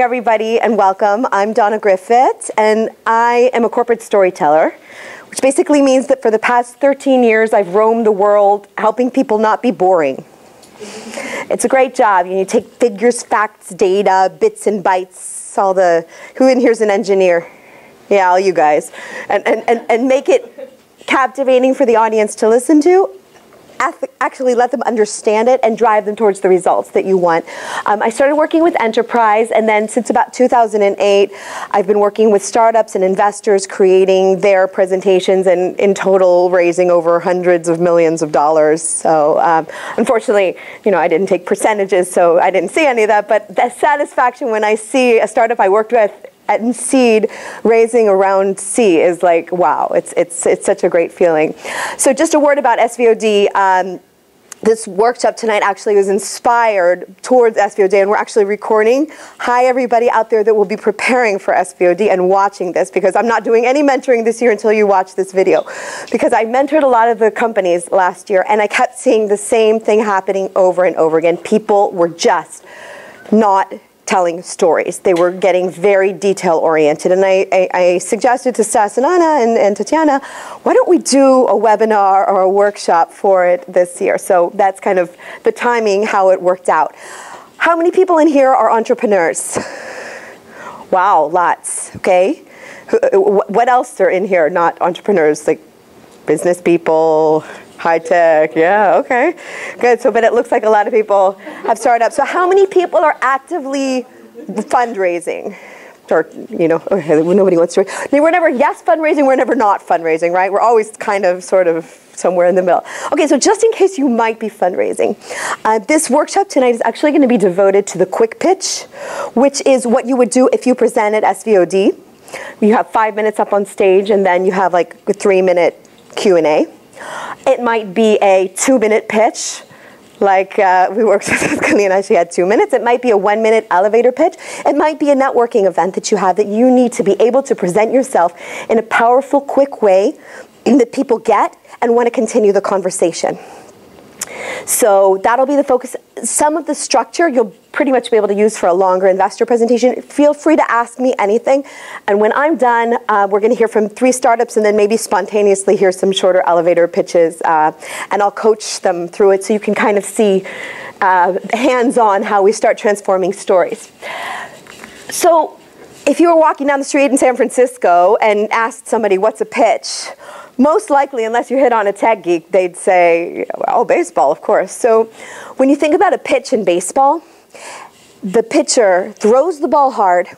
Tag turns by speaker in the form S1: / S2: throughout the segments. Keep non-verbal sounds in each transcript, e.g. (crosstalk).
S1: evening, everybody, and welcome. I'm Donna Griffit, and I am a corporate storyteller, which basically means that for the past 13 years, I've roamed the world helping people not be boring. It's a great job. You take figures, facts, data, bits and bytes, all the, who in here is an engineer? Yeah, all you guys. And, and, and, and make it captivating for the audience to listen to actually let them understand it and drive them towards the results that you want. Um, I started working with enterprise, and then since about 2008, I've been working with startups and investors creating their presentations and in total raising over hundreds of millions of dollars. So um, unfortunately, you know, I didn't take percentages, so I didn't see any of that, but the satisfaction when I see a startup I worked with and seed raising around C is like, wow, it's, it's, it's such a great feeling. So just a word about SVOD. Um, this workshop tonight actually was inspired towards SVOD, and we're actually recording. Hi, everybody out there that will be preparing for SVOD and watching this, because I'm not doing any mentoring this year until you watch this video. Because I mentored a lot of the companies last year, and I kept seeing the same thing happening over and over again. People were just not telling stories. They were getting very detail oriented. And I, I, I suggested to Anna and, and Tatiana, why don't we do a webinar or a workshop for it this year? So that's kind of the timing, how it worked out. How many people in here are entrepreneurs? Wow, lots, okay? What else are in here not entrepreneurs? Like business people, High tech, yeah, okay. Good, so, but it looks like a lot of people have started up. So how many people are actively fundraising? Or, you know, okay, nobody wants to, we're never yes fundraising, we're never not fundraising, right? We're always kind of sort of somewhere in the middle. Okay, so just in case you might be fundraising, uh, this workshop tonight is actually going to be devoted to the quick pitch, which is what you would do if you presented SVOD. You have five minutes up on stage, and then you have like a three-minute Q&A. It might be a two-minute pitch, like uh, we worked (laughs) with Kalina, she had two minutes. It might be a one-minute elevator pitch. It might be a networking event that you have that you need to be able to present yourself in a powerful, quick way (clears throat) that people get and want to continue the conversation. So that'll be the focus. Some of the structure you'll pretty much be able to use for a longer investor presentation. Feel free to ask me anything. And when I'm done, uh, we're going to hear from three startups and then maybe spontaneously hear some shorter elevator pitches. Uh, and I'll coach them through it so you can kind of see uh, hands-on how we start transforming stories. So if you were walking down the street in San Francisco and asked somebody, what's a pitch? most likely, unless you hit on a tech geek, they'd say, oh, baseball, of course. So when you think about a pitch in baseball, the pitcher throws the ball hard,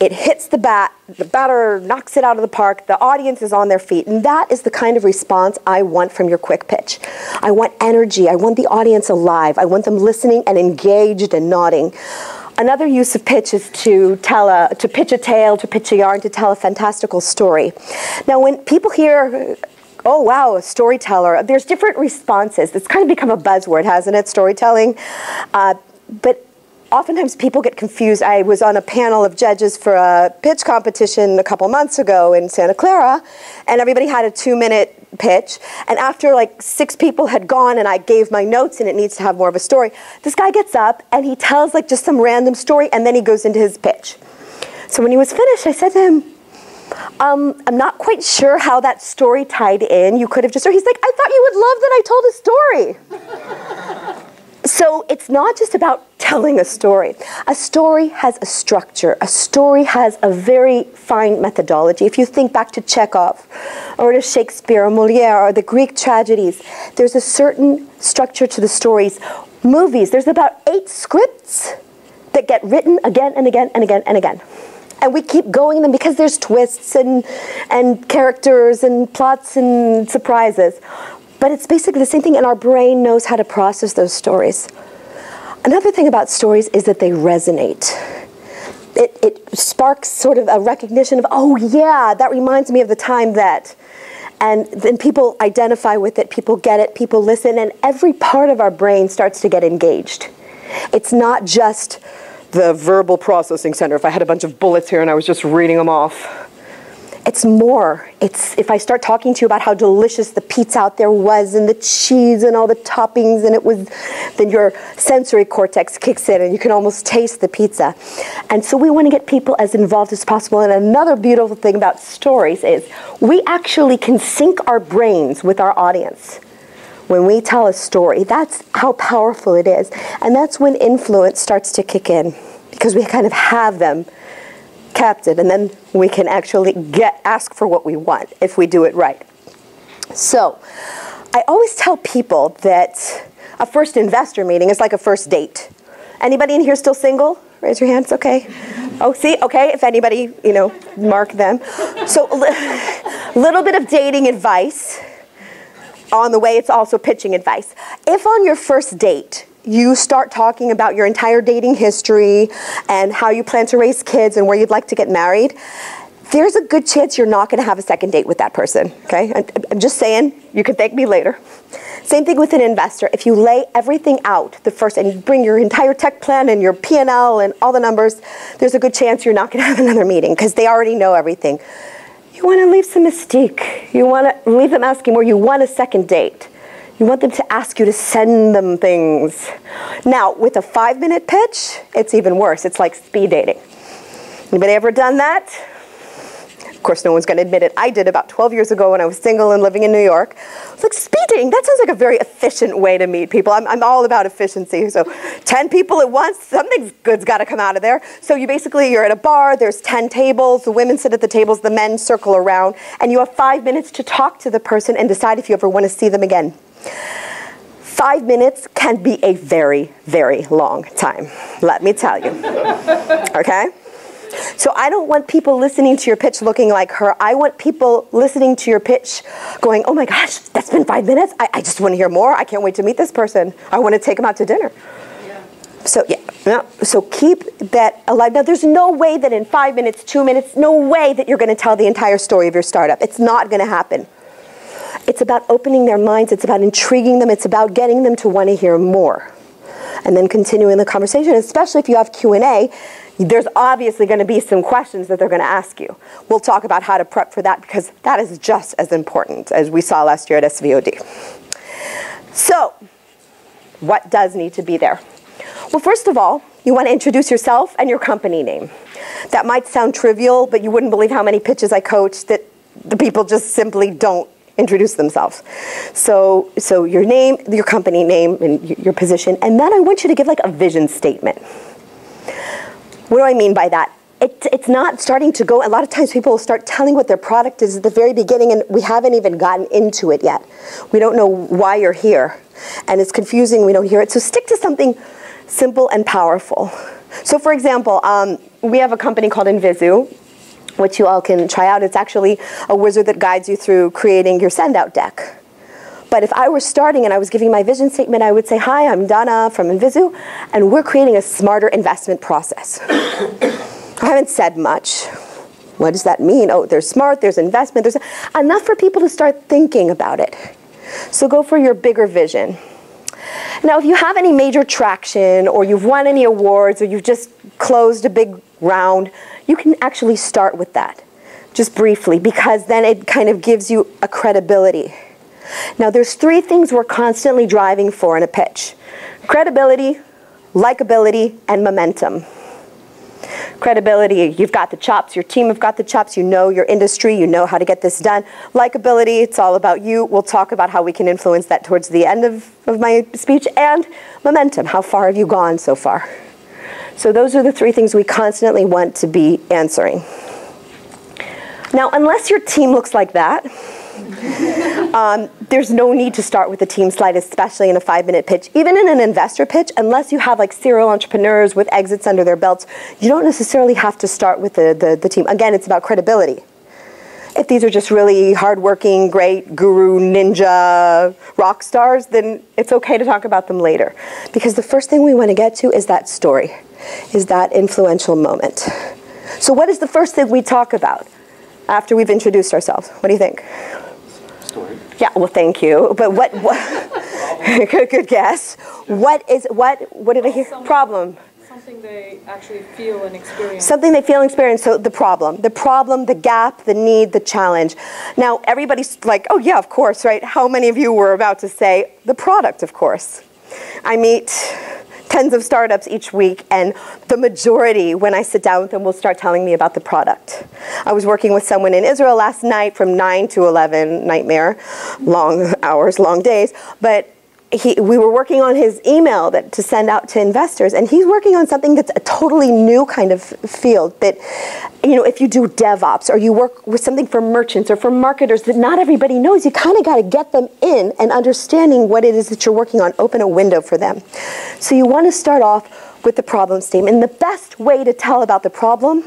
S1: it hits the bat, the batter knocks it out of the park, the audience is on their feet, and that is the kind of response I want from your quick pitch. I want energy, I want the audience alive, I want them listening and engaged and nodding. Another use of pitch is to tell a, to pitch a tale, to pitch a yarn, to tell a fantastical story. Now, when people hear oh wow, a storyteller. There's different responses. It's kind of become a buzzword, hasn't it, storytelling? Uh, but oftentimes people get confused. I was on a panel of judges for a pitch competition a couple months ago in Santa Clara, and everybody had a two minute pitch. And after like six people had gone and I gave my notes and it needs to have more of a story, this guy gets up and he tells like just some random story and then he goes into his pitch. So when he was finished, I said to him, um, I'm not quite sure how that story tied in. You could have just, he's like, I thought you would love that I told a story. So it's not just about telling a story. A story has a structure. A story has a very fine methodology. If you think back to Chekhov or to Shakespeare or Moliere or the Greek tragedies, there's a certain structure to the stories. Movies, there's about eight scripts that get written again and again and again and again. And we keep going them because there's twists and, and characters and plots and surprises. But it's basically the same thing, and our brain knows how to process those stories. Another thing about stories is that they resonate. It, it sparks sort of a recognition of, oh yeah, that reminds me of the time that. And then people identify with it, people get it, people listen, and every part of our brain starts to get engaged. It's not just the verbal processing center. If I had a bunch of bullets here and I was just reading them off, it's more. It's if I start talking to you about how delicious the pizza out there was and the cheese and all the toppings and it was then your sensory cortex kicks in and you can almost taste the pizza. And so we want to get people as involved as possible. And another beautiful thing about stories is we actually can sync our brains with our audience when we tell a story. That's how powerful it is. And that's when influence starts to kick in because we kind of have them captive and then we can actually get ask for what we want if we do it right. So, I always tell people that a first investor meeting is like a first date. Anybody in here still single? Raise your hands, okay. Oh, see, okay, if anybody, you know, mark them. So, a (laughs) little bit of dating advice on the way, it's also pitching advice. If on your first date, you start talking about your entire dating history and how you plan to raise kids and where you'd like to get married, there's a good chance you're not going to have a second date with that person. Okay? I'm just saying, you can thank me later. Same thing with an investor. If you lay everything out the first and you bring your entire tech plan and your P&L and all the numbers, there's a good chance you're not going to have (laughs) another meeting because they already know everything. You want to leave some mystique. You want to leave them asking more. You want a second date. You want them to ask you to send them things. Now, with a five minute pitch, it's even worse. It's like speed dating. Anybody ever done that? Of course, no one's going to admit it. I did about 12 years ago when I was single and living in New York. It's like speed dating. That sounds like a very efficient way to meet people. I'm, I'm all about efficiency. So 10 people at once, something good's got to come out of there. So you basically, you're at a bar, there's 10 tables, the women sit at the tables, the men circle around, and you have five minutes to talk to the person and decide if you ever want to see them again. Five minutes can be a very, very long time, let me tell you. (laughs) Okay? So I don't want people listening to your pitch looking like her. I want people listening to your pitch going, oh my gosh, that's been five minutes. I, I just want to hear more. I can't wait to meet this person. I want to take them out to dinner. So yeah, yeah, so keep that alive. Now there's no way that in five minutes, two minutes, no way that you're going to tell the entire story of your startup. It's not going to happen. It's about opening their minds, it's about intriguing them, it's about getting them to want to hear more. And then continuing the conversation, especially if you have Q&A, there's obviously going to be some questions that they're going to ask you. We'll talk about how to prep for that because that is just as important as we saw last year at SVOD. So, what does need to be there? Well, first of all, you want to introduce yourself and your company name. That might sound trivial, but you wouldn't believe how many pitches I coach that the people just simply don't introduce themselves. So, so your name, your company name, and your position, and then I want you to give like a vision statement. What do I mean by that? It, it's not starting to go. A lot of times people will start telling what their product is at the very beginning, and we haven't even gotten into it yet. We don't know why you're here, and it's confusing. We don't hear it. So stick to something simple and powerful. So, for example, um, we have a company called Invisu, which you all can try out. It's actually a wizard that guides you through creating your send-out deck. But if I were starting and I was giving my vision statement, I would say, hi, I'm Donna from Invisu, and we're creating a smarter investment process. (coughs) I haven't said much. What does that mean? Oh, there's smart, there's investment, there's enough for people to start thinking about it. So go for your bigger vision. Now, if you have any major traction or you've won any awards or you've just closed a big round, you can actually start with that, just briefly, because then it kind of gives you a credibility. Now, there's three things we're constantly driving for in a pitch. Credibility, likability, and momentum. Credibility, you've got the chops, your team have got the chops, you know your industry, you know how to get this done. Likability, it's all about you. We'll talk about how we can influence that towards the end of, of my speech. And momentum, how far have you gone so far? So those are the three things we constantly want to be answering. Now, unless your team looks like that, (laughs) um, there's no need to start with a team slide, especially in a five minute pitch. Even in an investor pitch, unless you have like serial entrepreneurs with exits under their belts, you don't necessarily have to start with the, the, the team. Again, it's about credibility. If these are just really hardworking, great guru, ninja, rock stars, then it's okay to talk about them later. Because the first thing we want to get to is that story is that influential moment. So, what is the first thing we talk about after we've introduced ourselves? What do you think?
S2: Story.
S1: Yeah, well, thank you. But what? what (laughs) good, good guess. What is what? What did I hear? Problem.
S2: Something they actually feel and experience.
S1: Something they feel and experience. So the problem, the problem, the gap, the need, the challenge. Now everybody's like, oh yeah, of course, right? How many of you were about to say the product, of course? I meet tens of startups each week, and the majority, when I sit down with them, will start telling me about the product. I was working with someone in Israel last night from 9 to 11, nightmare, long hours, long days, but he, we were working on his email that to send out to investors, and he's working on something that's a totally new kind of field. That, you know, if you do DevOps or you work with something for merchants or for marketers that not everybody knows, you kind of got to get them in and understanding what it is that you're working on. Open a window for them. So you want to start off with the problem statement. And the best way to tell about the problem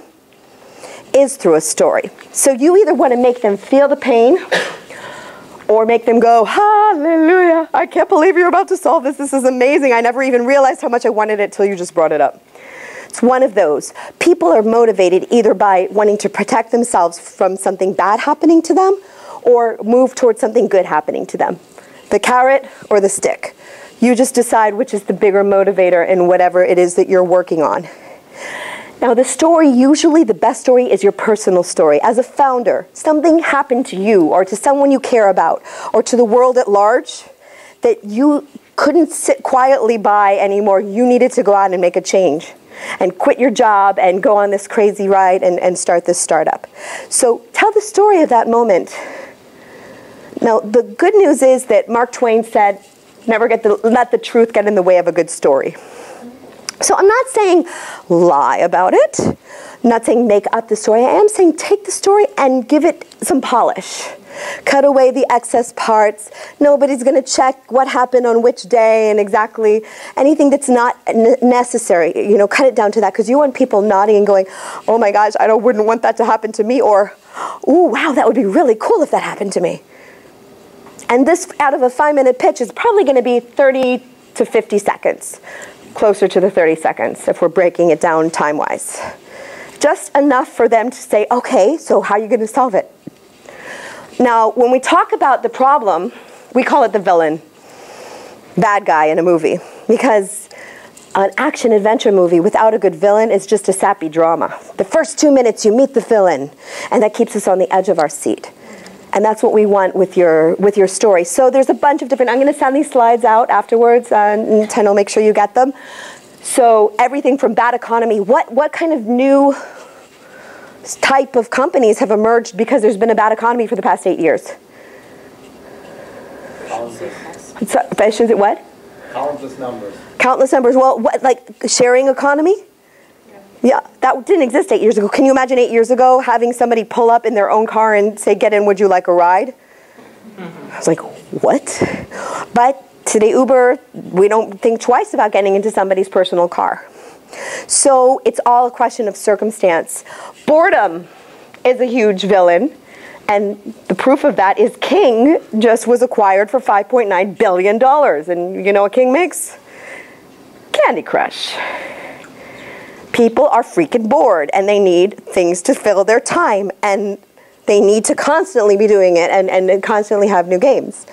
S1: is through a story. So you either want to make them feel the pain or make them go, Hallelujah, I can't believe you're about to solve this. This is amazing. I never even realized how much I wanted it till you just brought it up. It's one of those. People are motivated either by wanting to protect themselves from something bad happening to them or move towards something good happening to them. The carrot or the stick. You just decide which is the bigger motivator in whatever it is that you're working on. Now, the story, usually the best story is your personal story. As a founder, something happened to you or to someone you care about or to the world at large that you couldn't sit quietly by anymore. You needed to go out and make a change and quit your job and go on this crazy ride and, and start this startup. So tell the story of that moment. Now, the good news is that Mark Twain said, never get the, let the truth get in the way of a good story. So I'm not saying lie about it. I'm not saying make up the story. I am saying take the story and give it some polish. Cut away the excess parts. Nobody's going to check what happened on which day and exactly anything that's not necessary. You know, cut it down to that because you want people nodding and going, "Oh my gosh, I don't, wouldn't want that to happen to me," or, "Oh wow, that would be really cool if that happened to me." And this, out of a five-minute pitch, is probably going to be 30 to 50 seconds closer to the 30 seconds if we're breaking it down time-wise. Just enough for them to say, okay, so how are you going to solve it? Now, when we talk about the problem, we call it the villain, bad guy in a movie, because an action adventure movie without a good villain is just a sappy drama. The first two minutes you meet the villain, and that keeps us on the edge of our seat. And that's what we want with your, with your story. So there's a bunch of different, I'm going to send these slides out afterwards, uh, and Ten will make sure you get them. So everything from bad economy, what, what kind of new type of companies have emerged because there's been a bad economy for the past eight years?
S3: Countless.
S1: Is it what?
S3: Countless numbers.
S1: Countless numbers. Well, what, like sharing economy? Yeah, that didn't exist eight years ago. Can you imagine eight years ago having somebody pull up in their own car and say, get in, would you like a ride? Mm-hmm. I was like, what? But today Uber, we don't think twice about getting into somebody's personal car. So it's all a question of circumstance. Boredom is a huge villain. And the proof of that is King just was acquired for $5.9 billion. And you know what King makes? Candy Crush people are freaking bored and they need things to fill their time and they need to constantly be doing it and, and constantly have new games.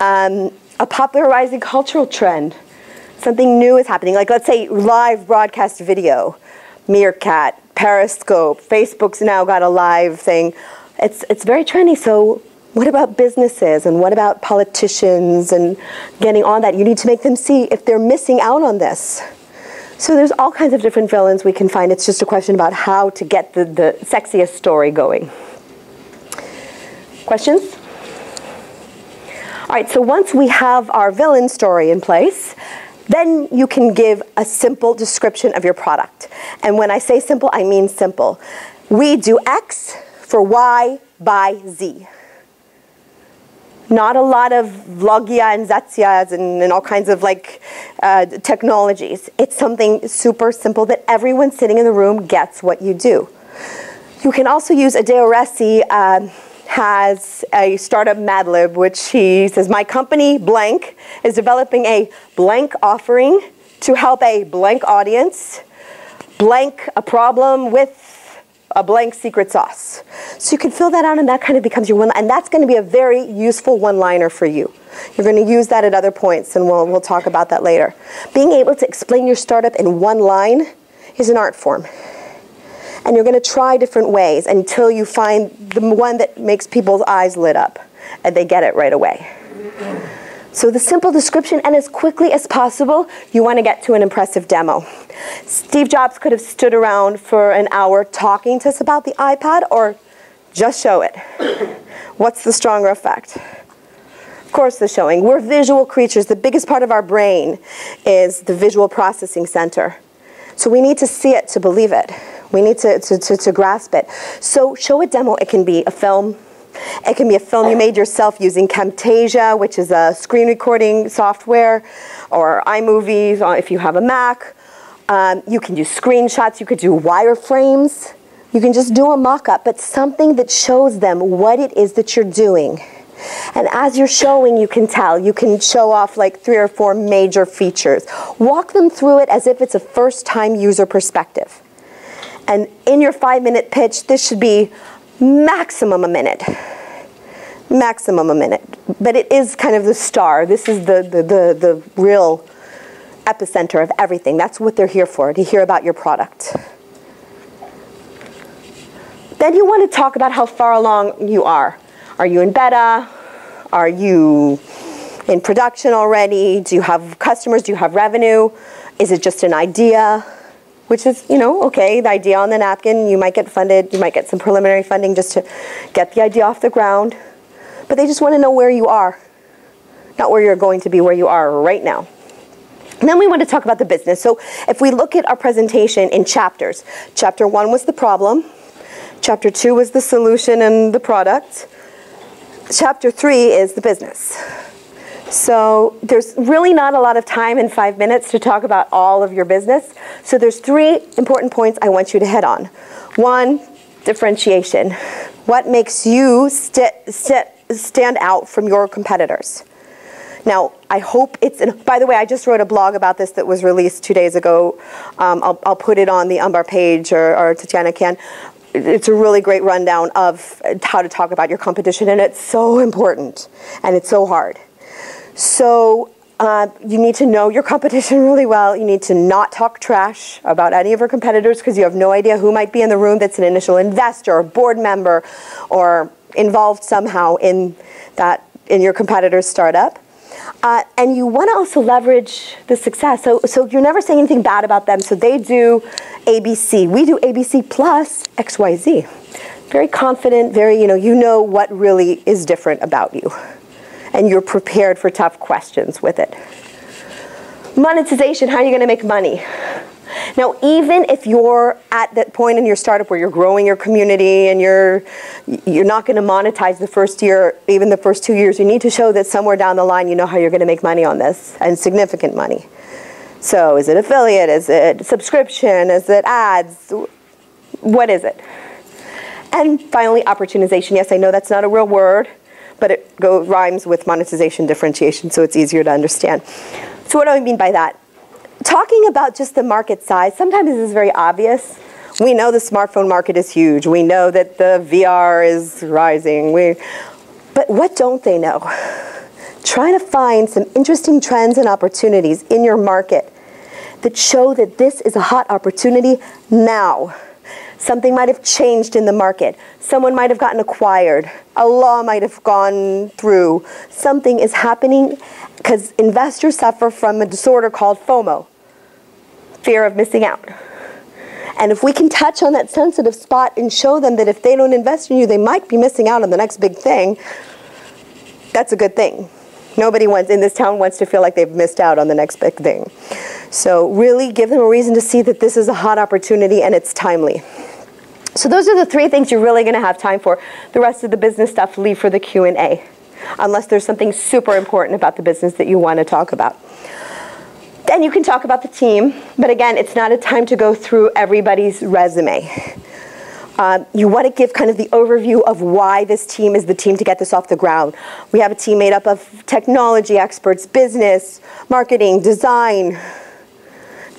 S1: Um, a popularizing cultural trend. Something new is happening. Like let's say live broadcast video, Meerkat, Periscope, Facebook's now got a live thing. It's, it's very trendy. So what about businesses and what about politicians and getting on that? You need to make them see if they're missing out on this. So there's all kinds of different villains we can find. It's just a question about how to get the, the sexiest story going. Questions? All right, so once we have our villain story in place, then you can give a simple description of your product. And when I say simple, I mean simple. We do X for Y by Z not a lot of vlogia and zatsias and, and all kinds of like uh, technologies. It's something super simple that everyone sitting in the room gets what you do. You can also use Adeo Ressi uh, has a startup Madlib, which he says, my company, blank, is developing a blank offering to help a blank audience blank a problem with a blank secret sauce. So you can fill that out and that kind of becomes your one, and that's going to be a very useful one-liner for you. You're going to use that at other points, and we'll, we'll talk about that later. Being able to explain your startup in one line is an art form. And you're going to try different ways until you find the one that makes people's eyes lit up and they get it right away. So the simple description, and as quickly as possible, you want to get to an impressive demo. Steve Jobs could have stood around for an hour talking to us about the iPad, or just show it. (coughs) What's the stronger effect? Of course, the showing. We're visual creatures. The biggest part of our brain is the visual processing center. So we need to see it to believe it. We need to, to, to, to grasp it. So show a demo. It can be a film, it can be a film you made yourself using Camtasia, which is a screen recording software, or iMovie uh, if you have a Mac. Um, you can do screenshots, you could do wireframes. You can just do a mock-up, but something that shows them what it is that you're doing. And as you're showing, you can tell. You can show off like three or four major features. Walk them through it as if it's a first-time user perspective. And in your five-minute pitch, this should be maximum a minute. Maximum a minute. But it is kind of the star. This is the, the, the, the real epicenter of everything. That's what they're here for, to hear about your product. Then you want to talk about how far along you are. Are you in beta? Are you in production already? Do you have customers? Do you have revenue? Is it just an idea? Which is, you know, okay, the idea on the napkin, you might get funded, you might get some preliminary funding just to get the idea off the ground. But they just want to know where you are, not where you're going to be, where you are right now. And then we want to talk about the business. So if we look at our presentation in chapters, chapter one was the problem, chapter two was the solution and the product, chapter three is the business. So there's really not a lot of time in five minutes to talk about all of your business. So there's three important points I want you to hit on. One, differentiation. What makes you st st stand out from your competitors? Now, I hope it's, by the way, I just wrote a blog about this that was released two days ago. Um, I'll, I'll, put it on the Umbar page, or, or Tatiana can. It's a really great rundown of how to talk about your competition, and it's so important, and it's so hard. So uh, you need to know your competition (laughs) really well. You need to not talk trash about any of your competitors because you have no idea who might be in the room that's an initial investor or board member or involved somehow in that in your competitor's startup. Uh, and you want to also leverage the success. So, so you're never saying anything bad about them. So they do ABC. We do ABC plus XYZ. Very confident, very, you know, you know what really is different about you and you're prepared for tough questions with it. Monetization, how are you going to make money? Now, even if you're at that point in your startup where you're growing your community and you're you're not going to monetize the first year, even the first two years, you need to show that somewhere down the line you know how you're going to make money on this and significant money. So, is it affiliate? Is it subscription? Is it ads? What is it? And finally, opportunization. Yes, I know that's not a real word but it go, rhymes with monetization differentiation, so it's easier to understand. So what do I mean by that? Talking about just the market size, sometimes this is very obvious. We know the smartphone market is huge. We know that the VR is rising. We, but what don't they know? Try to find some interesting trends and opportunities in your market that show that this is a hot opportunity now. Something might have changed in the market. Someone might have gotten acquired. A law might have gone through. Something is happening because investors suffer from a disorder called FOMO, fear of missing out. And if we can touch on that sensitive spot and show them that if they don't invest in you, they might be missing out on the next big thing, that's a good thing. Nobody wants in this town wants to feel like they've missed out on the next big thing. So really give them a reason to see that this is a hot opportunity and it's timely. So those are the three things you're really going to have time for. The rest of the business stuff leave for the Q&A, unless there's something super important about the business that you want to talk about. Then you can talk about the team, but again, it's not a time to go through everybody's resume. Um, you want to give kind of the overview of why this team is the team to get this off the ground. We have a team made up of technology experts, business, marketing, design,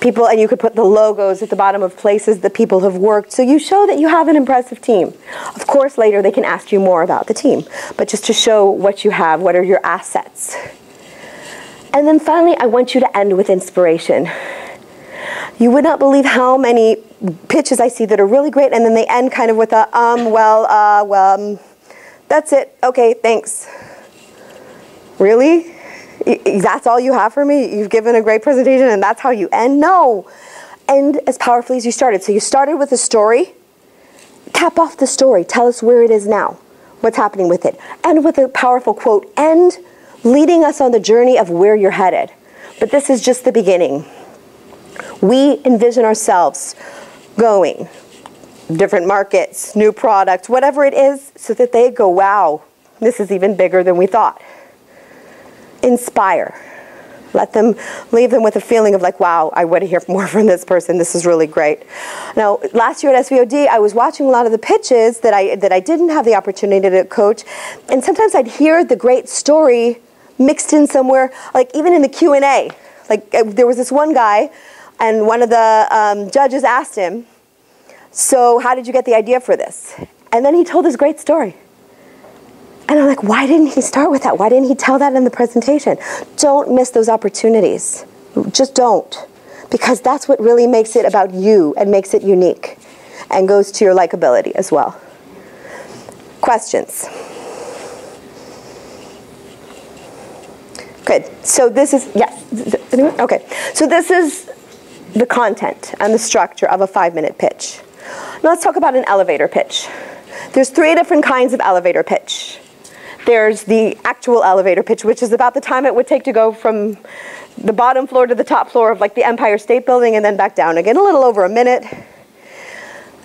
S1: people, and you could put the logos at the bottom of places that people have worked. So you show that you have an impressive team. Of course, later they can ask you more about the team, but just to show what you have, what are your assets. And then finally, I want you to end with inspiration. You would not believe how many pitches I see that are really great, and then they end kind of with a, um, well, uh, well, um, that's it. Okay, thanks. Really? That's all you have for me? You've given a great presentation and that's how you end? No. End as powerfully as you started. So you started with a story. Cap off the story. Tell us where it is now. What's happening with it. End with a powerful quote. End leading us on the journey of where you're headed. But this is just the beginning. We envision ourselves going different markets, new products, whatever it is, so that they go, wow, this is even bigger than we thought. Inspire. Let them leave them with a feeling of like, wow, I want to hear more (laughs) from this person. This is really great. Now, last year at SVOD, I was watching a lot of the pitches that I that I didn't have the opportunity to coach, and sometimes I'd hear the great story mixed in somewhere, like even in the Q and A. Like uh, there was this one guy, and one of the um, judges asked him, so how did you get the idea for this? And then he told this great story. And I'm like, why didn't he start with that? Why didn't he tell that in the presentation? Don't miss those opportunities. Just don't. Because that's what really makes it about you and makes it unique and goes to your likability as well. Questions? Good. So this is, yes. Anyone? Okay. So this is the content and the structure of a five minute pitch. Now let's talk about an elevator pitch. There's three different kinds of elevator pitch. There's the actual elevator pitch, which is about the time it would take to go from the bottom floor to the top floor of like the Empire State Building and then back down again, a little over a minute.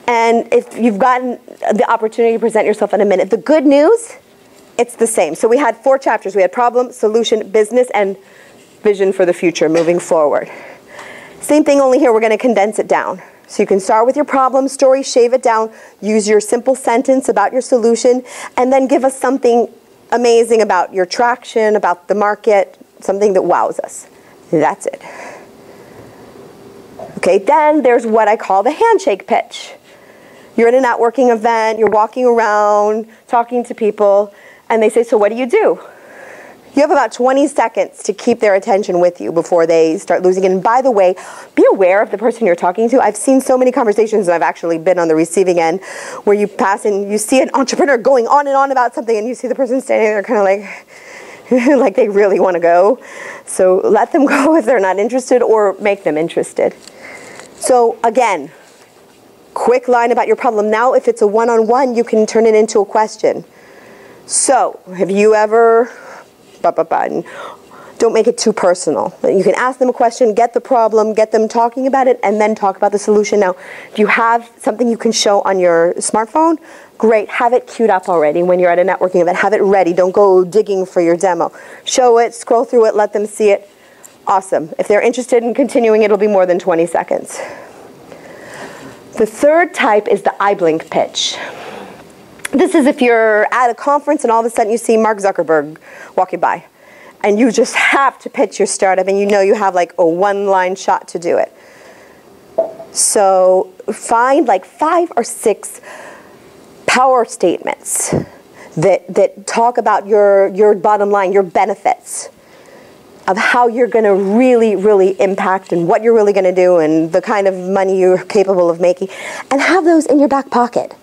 S1: And if you've gotten the opportunity to present yourself in a minute, the good news, it's the same. So we had four chapters. We had problem, solution, business, and vision for the future moving forward. Same thing, only here we're going to condense it down. So you can start with your problem story, shave it down, use your simple sentence about your solution, and then give us something amazing about your traction, about the market, something that wows us. That's it. Okay, then there's what I call the handshake pitch. You're at a networking event, you're walking around, talking to people, and they say, So what do you do? You have about 20 seconds to keep their attention with you before they start losing it. And by the way, be aware of the person you're talking to. I've seen so many conversations, and I've actually been on the receiving end, where you pass and you see an entrepreneur going on and on about something, and you see the person standing there kind of like, (laughs) like they really want to go. So let them (laughs) go if they're not interested, or make them interested. So again, quick line about your problem. Now, if it's a one on one, you can turn it into a question. So, have you ever blah, blah, blah. And don't make it too personal. You can ask them a question, get the problem, get them talking about it, and then talk about the solution. Now, if you have something you can show on your smartphone, great. Have it queued up already when you're at a networking event. Have it ready. Don't go digging for your demo. Show it, scroll through it, let them see it. Awesome. If they're interested in continuing, it'll be more than 20 seconds. The third type is the eye blink pitch. This is if you're at a conference and all of a sudden you see Mark Zuckerberg walking by and you just (laughs) have to pitch your startup and you know you have like a one line shot to do it. So find like five or six power statements that, that talk about your, your bottom line, your benefits of how you're going to really, really impact and what you're really going to do and the kind of money you're capable of making, and have those in your back pocket.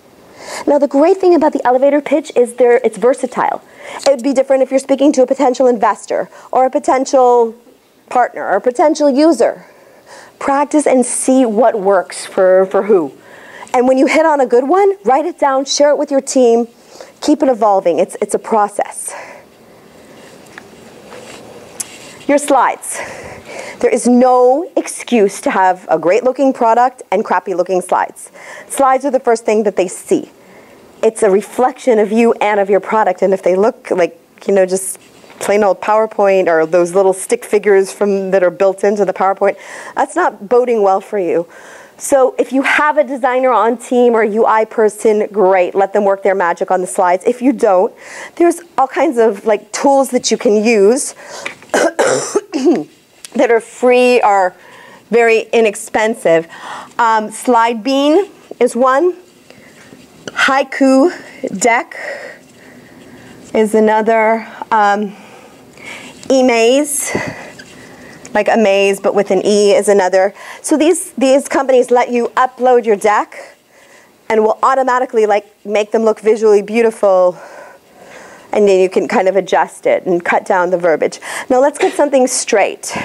S1: Now, the great thing about the elevator pitch is there it's versatile. It would be different if you're speaking to a potential investor or a potential partner or a potential user. Practice and see what works for, for who. And when you hit on a good one, write it down, share it with your team, keep it evolving. It's, it's a process. Your slides. There is no excuse to have a great looking product and crappy looking slides. Slides are the first thing that they see. It's a reflection of you and of your product. And if they look like, you know, just plain old PowerPoint or those little stick figures from that are built into the PowerPoint, that's not boding well for you. So if you have a designer on team or a UI person, great. Let them work their magic on the slides. If you don't, there's all kinds of like tools that you can use (coughs) that are free or very inexpensive. Um, Slidebean is one. Haiku Deck is another. Um, Emaze like a maze but with an E is another. So these, these companies let you upload your deck and will automatically like make them look visually beautiful and then you can kind of adjust it and cut down the verbiage. Now let's get something straight.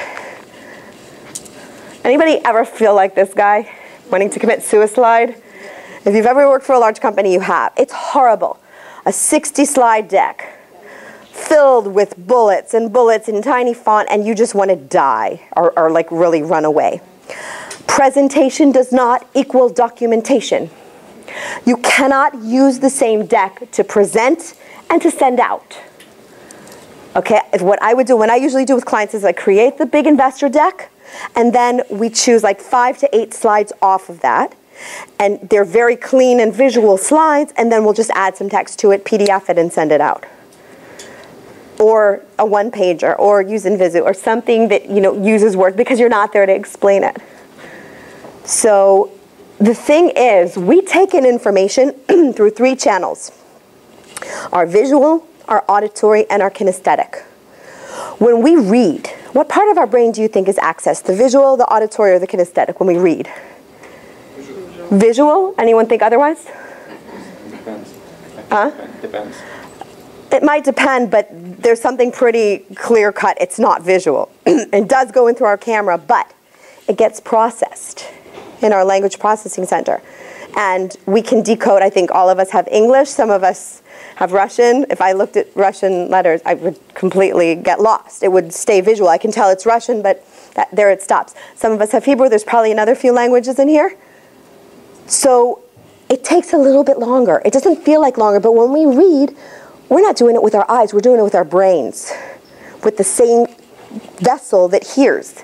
S1: Anybody ever feel like this guy, wanting to commit suicide? If you've ever worked for a large company, you have. It's horrible. A 60 slide deck filled with bullets and bullets in tiny font, and you just want to die or, or like really run away. Presentation does not equal documentation. You cannot use the same deck to present and to send out. Okay, what I would do, what I usually do with clients is I create the big investor deck, and then we choose like five to eight slides off of that. And they're very clean and visual slides, and then we'll just add some text to it, PDF it, and send it out. Or a one pager, or use Invisu, or something that you know uses words because you're not there to explain it. So the thing is, we take in information (clears throat) through three channels our visual, our auditory, and our kinesthetic. When we read, what part of our brain do you think is accessed? The visual, the auditory, or the kinesthetic when we read? Visual. Anyone think otherwise?
S3: Depends.
S1: Huh?
S3: Depends.
S1: It might depend, but there's something pretty clear cut. It's not visual. (clears throat) it does go into our camera, but it gets processed in our language processing center. And we can decode, I think all of us have English, some of us have Russian. If I looked at Russian letters, I would completely get lost. It would stay visual. I can tell it's Russian, but that, there it stops. Some of us have Hebrew. There's probably another few languages in here. So it takes a little bit longer. It doesn't feel like longer, but when we read, we're not doing it with our eyes. We're doing it with our brains, with the same vessel that hears.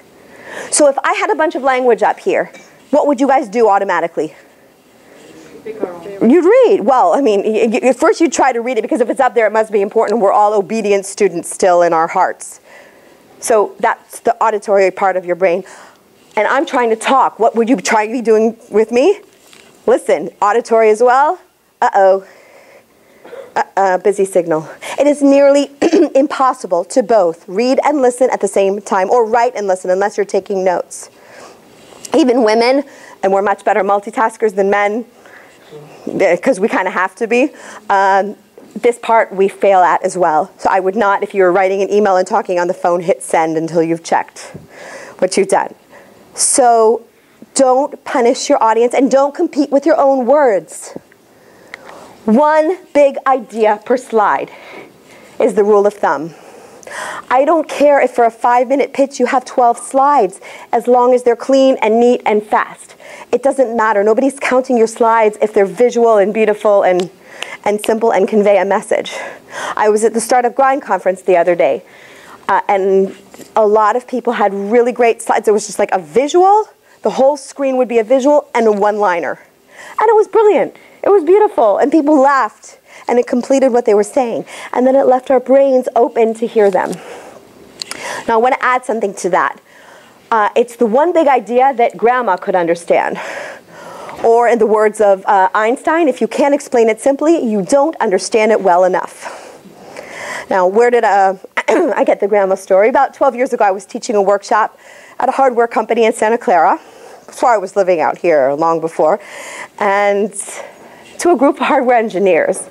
S1: So if I had a bunch of language up here, what would you guys do automatically? You'd read. Well, I mean, at first you'd try to read it because if it's up there, it must be important. We're all obedient students still in our hearts. So that's the auditory part of your brain. And I'm trying to talk. What would you try to be doing with me? Listen, auditory as well. Uh-oh. Uh-uh, busy signal. It is nearly (clears throat) impossible to both read and listen at the same time, or write and listen unless you're taking notes. Even women, and we're much better multitaskers than men, because we kind of have to be. Um, this part we fail at as well. So I would not, if you were writing an email and talking on the phone, hit send until you've checked what you've done. So don't punish your audience and don't compete with your own words. One big idea per slide is the rule of thumb. I don't care if for a five minute pitch you have 12 slides, as long as they're clean and neat and fast. It doesn't matter. Nobody's counting your slides if they're visual and beautiful and, and simple and convey a message. I was at the Startup Grind conference the other day, uh, and a lot of people had really great slides. It was just like a visual, the whole screen would be a visual, and a one liner. And it was brilliant. It was beautiful, and people laughed and it completed what they were saying. And then it left our brains open to hear them. Now, I want to add something to that. Uh, it's the one big idea that grandma could understand. Or, in the words of uh, Einstein, if you can't explain it simply, you don't understand it well enough. Now, where did uh, (clears throat) I get the grandma story? About 12 years ago, I was teaching a workshop at a hardware company in Santa Clara, before I was living out here, long before, and to a group of hardware engineers.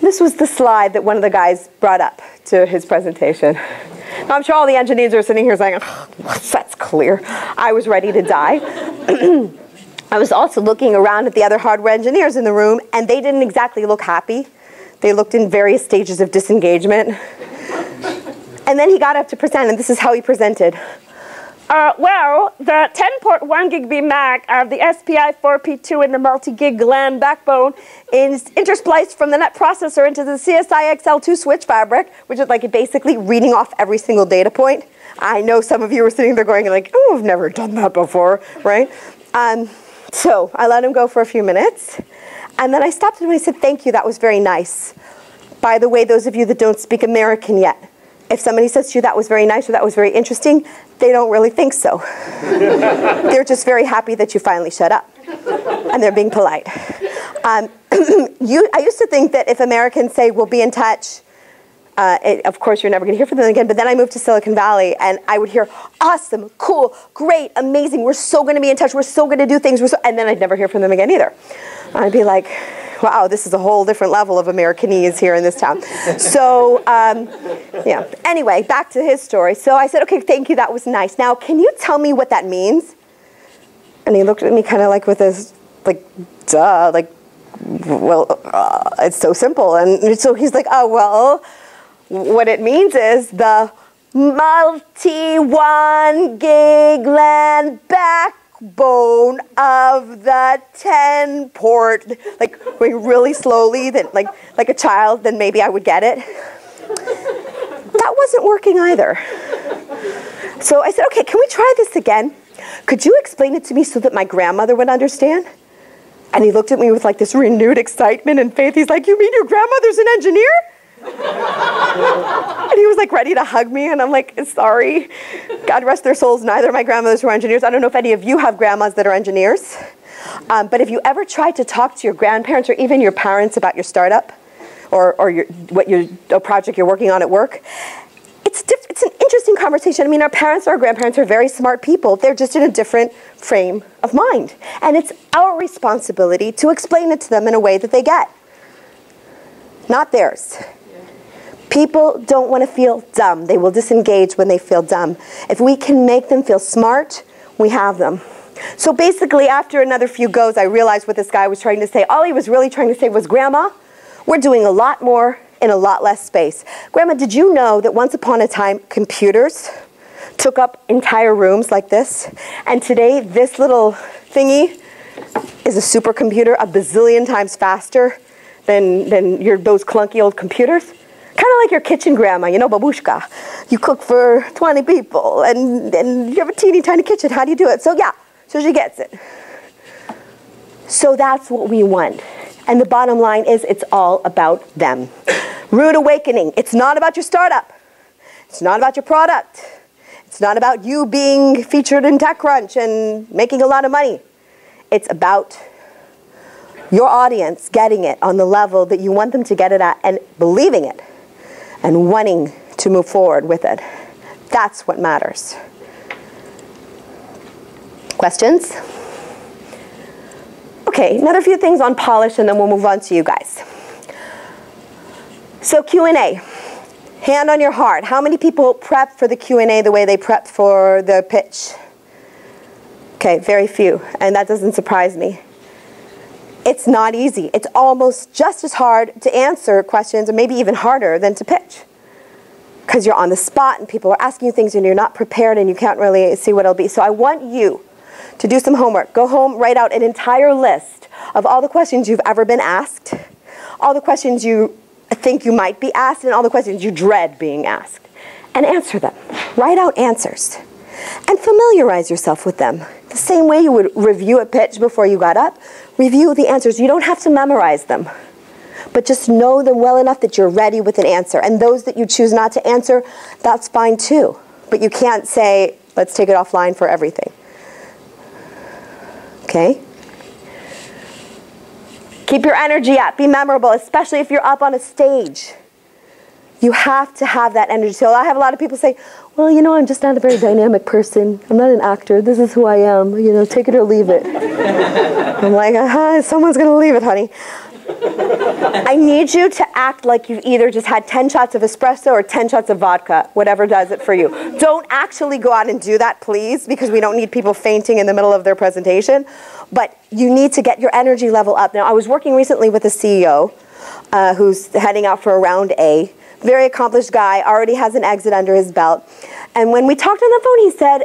S1: This was the slide that one of the guys brought up to his presentation. Now, I'm sure all the engineers are sitting here saying, oh, that's clear. I was ready to die. (clears throat) I was also looking around at the other hardware engineers in the room, and they didn't exactly look happy. They looked in various stages of disengagement. and then he got up to present, and this is how he presented. Uh, well, the 10-port 1 gig Mac of the SPI 4P2 in the multi-gig LAN backbone is interspliced from the net processor into the CSI XL2 switch fabric, which is like basically reading off every single data point. I know some of you were sitting there going like, oh, I've never done that before, right? Um, so I let him go for a few minutes. And then I stopped him and I said, thank you, that was very nice. By the way, those of you that don't speak American yet, if somebody says to you that was very nice or that was very interesting, they don't really think so. (laughs) they're just very happy that you finally shut up. And they're being polite. Um, (clears throat) you, I used to think that if Americans say, we'll be in touch, Uh, it, of course, you're never going to hear from them again. But then I moved to Silicon Valley, and I would hear, "Awesome, cool, great, amazing. We're so going to be in touch. We're so going to do things." So, and then I'd never hear from them again either. I'd be like, "Wow, this is a whole different level of Americanese here in this town." so, um, yeah. Anyway, back to his story. So I said, "Okay, thank you. That was nice. Now, can you tell me what that means?" And he looked at me kind of like with this, like, duh, like, well, uh, it's so simple. And so he's like, "Oh well." What it means is the multi one gig LAN backbone of the 10 port, like going really slowly, then like, like a child, then maybe I would get it. That wasn't working either. So I said, okay, can we try this again? Could you explain it to me so that my grandmother would understand? And he looked at me with like this renewed excitement and faith. He's like, You mean your grandmother's an engineer? (laughs) and he was like ready to hug me, and I'm like, sorry. God rest their souls. Neither of my grandmothers were engineers. I don't know if any of you have grandmas that are engineers. Um, but if you ever tried to talk to your grandparents or even your parents about your startup or, or your, what your, a project you're working on at work, it's, it's an interesting conversation. I mean, our parents or our grandparents are very smart people. They're just in a different frame of mind. And it's our responsibility to explain it to them in a way that they get, not theirs. People don't want to feel dumb. They will disengage when they feel dumb. If we can make them feel smart, we have them. So basically, after another few goes, I realized what this guy was trying to say. All he was really trying to say was, Grandma, we're doing a lot more in a lot less space. Grandma, did you know that once upon a time, computers took up entire rooms like this? And today, this little thingy is a supercomputer a bazillion times faster than, than your, those clunky old computers? Kind of like your kitchen grandma, you know, babushka. You cook for 20 people and, and you have a teeny tiny kitchen. How do you do it? So, yeah, so she gets it. So that's what we want. And the bottom line is it's all about them. Rude awakening. It's not about your startup. It's not about your product. It's not about you being featured in TechCrunch and making a lot of money. It's about your audience getting it on the level that you want them to get it at and believing it and wanting to move forward with it. That's what matters. Questions? Okay, another few things on polish and then we'll move on to you guys. So Q&A. Hand on your heart. How many people prep for the Q&A the way they prep for the pitch? Okay, very few, and that doesn't surprise me. It's not easy. It's almost just as hard to answer questions, or maybe even harder than to pitch. Because you're on the spot and people are asking you things and you're not prepared and you can't really see what it'll be. So I want you to do some homework. Go home, write out an entire list of all the questions you've ever been asked, all the questions you think you might be asked, and all the questions you dread being asked, and answer them. Write out answers and familiarize yourself with them. The same way you would review a pitch before you got up, review the answers. You don't have to memorize them, but just know them well enough that you're ready with an answer. And those that you choose not to answer, that's fine too. But you can't say, let's take it offline for everything. Okay? Keep your energy up. Be memorable, especially if you're up on a stage. You have to have that energy. So I have a lot of people say, well, you know, I'm just not a very dynamic person. I'm not an actor. This is who I am. You know, take it or leave it. I'm like, uh-huh, someone's going to leave it, honey. I need you to act like you've either just had 10 shots of espresso or 10 shots of vodka, whatever does it for you. Don't actually go out and do that, please, because we don't need people fainting in the middle of their presentation. But you need to get your energy level up. Now, I was working recently with a CEO uh, who's heading out for a round A very accomplished guy, already has an exit under his belt. And when we talked on the phone, he said,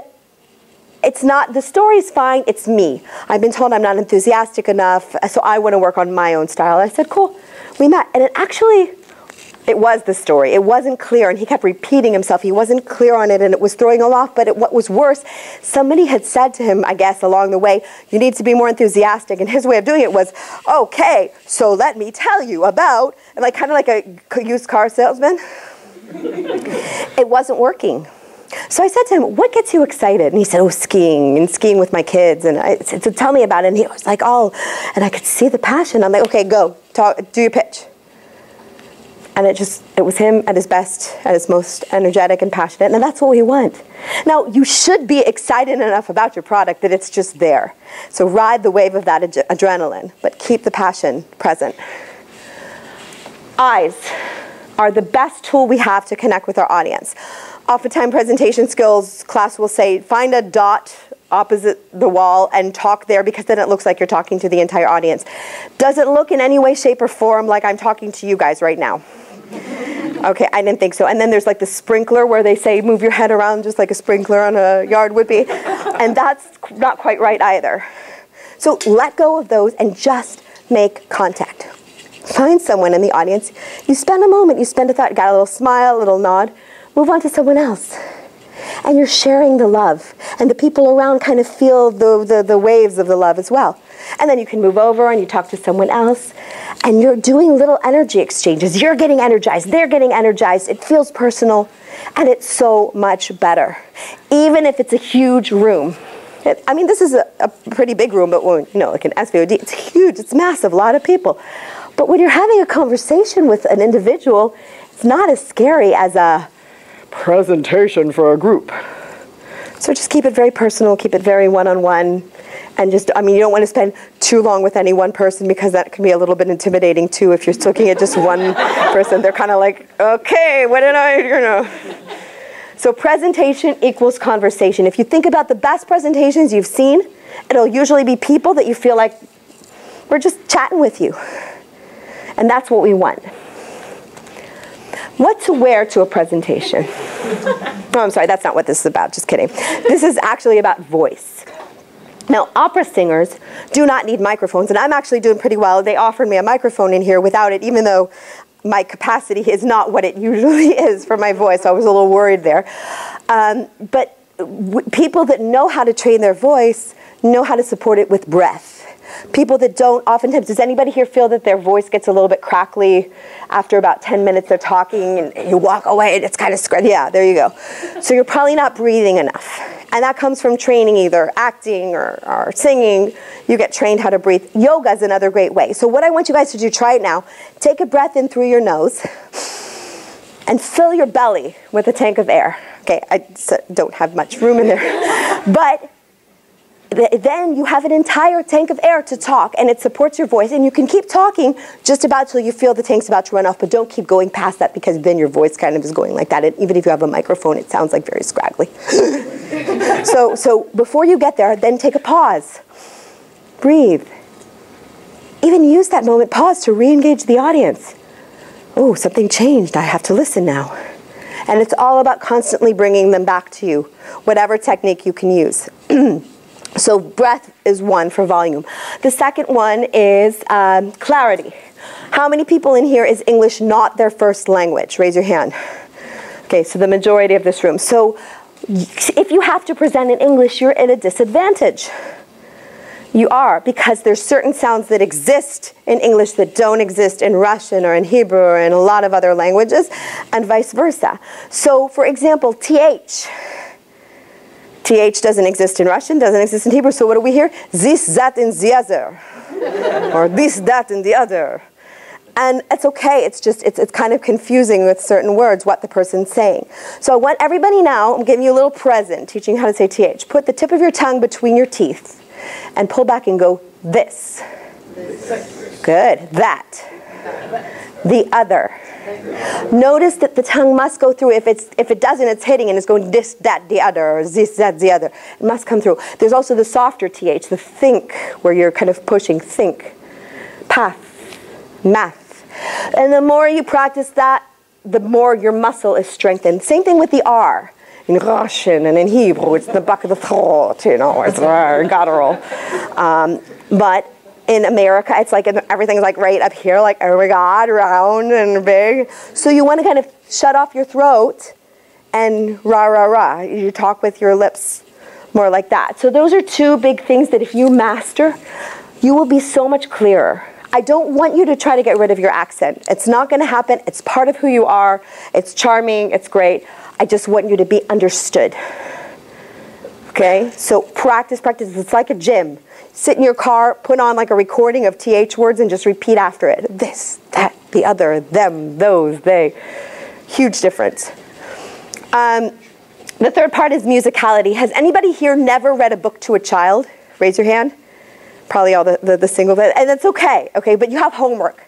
S1: it's not, the story's fine, it's me. I've been told I'm not enthusiastic enough, so I want to work on my own style. I said, cool. We met, and it actually it was the story. It wasn't clear, and he kept repeating himself. He wasn't clear on it, and it was throwing him off. But it, what was worse, somebody had said to him, I guess, along the way, you need to be more enthusiastic. And his way of doing it was, okay, so let me tell you about, and like kind of like a used car salesman. (laughs) it wasn't working. So I said to him, what gets you excited? And he said, oh, skiing and skiing with my kids. And I said, so tell me about it. And he was like, oh, and I could see the passion. I'm like, okay, go, talk, do your pitch. And it just, it was him at his best, at his most energetic and passionate, and that's what we want. Now, you should be excited enough about your product that it's just there. So ride the wave of that ad- adrenaline, but keep the passion present. Eyes are the best tool we have to connect with our audience. Oftentimes, presentation skills class will say, find a dot opposite the wall and talk there because then it looks like you're talking to the entire audience. Does it look in any way, shape, or form like I'm talking to you guys right now? (laughs) Okay, I didn't think so. And then there's like the sprinkler where they say move your head around just like a sprinkler on a yard would be. (laughs) And that's not quite right either. So let go of those and just make contact. Find someone in the audience. You spend a moment, you spend a thought, got a little smile, a little nod, move on to someone else. And you're sharing the love. And the people around kind of feel the, the, the waves of the love as well. And then you can move over and you talk to someone else. And you're doing little energy exchanges. You're getting energized, they're getting energized. It feels personal. And it's so much better. Even if it's a huge room. It, I mean, this is a, a pretty big room, but when, you know, like an SVOD, it's huge, it's massive, a lot of people. But when you're having a conversation with an individual, it's not as scary as a presentation for a group. So just keep it very personal, keep it very one on one, and just, I mean, you don't want to spend too long with any one person because that can be a little bit intimidating too. If you're looking at just one (laughs) person, they're kind of like, okay, what did I, you know. So presentation equals conversation. If you think about the best presentations you've seen, it'll usually be people that you feel like we're just chatting with you. And that's what we want. What to wear to a presentation? oh, I'm sorry, that's not what this is about, just kidding. This is actually about voice. Now, opera singers do not need microphones, and I'm actually doing pretty well. They offered me a microphone in here without it, even though my capacity is not what it usually (laughs) is for my voice. So I was a little worried there. Um, but people that know how to train their voice know how to support it with breath. People that don't, oftentimes, does anybody here feel that their voice gets a little bit crackly after about 10 minutes they're talking and you walk away and it's kind of scratchy? Yeah, there you go. So you're probably not breathing enough. And that comes from training either acting or, or singing. You get trained how to breathe. Yoga is another great way. So what I want you guys to do, try it now. Take a breath in through your nose and fill your belly with a tank of air. Okay, I don't have much room in there. (laughs) but then you have an entire tank of air to talk and it supports your voice and you can keep talking just about till you feel the tank's about to run off but don't keep going past that because then your voice kind of is going like that and even if you have a microphone it sounds like very scraggly. (laughs) So so before you get there then take a pause. Breathe. Even use that moment pause to re-engage the audience. Oh something changed. I have to listen now. And it's all about constantly bringing them back to you whatever technique you can use (clears throat) So breath is one for volume. The second one is um, clarity. How many people in here is English not their first language? Raise your hand. Okay, so the majority of this room. So if you have to present in English, you're at a disadvantage. You are, because there's certain sounds that exist in English that don't exist in Russian or in Hebrew or in a lot of other languages, and vice versa. So, for example, TH TH doesn't exist in Russian, doesn't exist in Hebrew, so what do we hear? This, that, and the other. (laughs) or this, that, and the other. And it's okay, it's just, it's, it's kind of confusing with certain words what the person's saying. So I want everybody now, I'm giving you a little present, teaching how to say TH. Put the tip of your tongue between your teeth and pull back and go this. Good, that. The other. Notice that the tongue must go through. If, it's, if it doesn't, it's hitting and it's going this, that, the other, or this, that, the other. It must come through. There's also the softer TH, the think, where you're kind of pushing think. Path, math. And the more you practice that, the more your muscle is strengthened. Same thing with the R. In Russian and in Hebrew, it's the back of the throat, you know, it's guttural. Um, but in America, it's like everything's like right up here, like oh my god, round and big. So you want to kind of shut off your throat and rah rah rah. You talk with your lips more like that. So those are two big things that if you master, you will be so much clearer. I don't want you to try to get rid of your accent. It's not going to happen. It's part of who you are. It's charming. It's great. I just want you to be understood. Okay? So practice, practice. It's like a gym sit in your car, put on like a recording of TH words and just repeat after it. This, that, the other, them, those, they. Huge difference. Um, the third part is musicality. Has anybody here never read a book to a child? Raise your hand. Probably all the, the, the single, and that's okay, okay, but you have homework.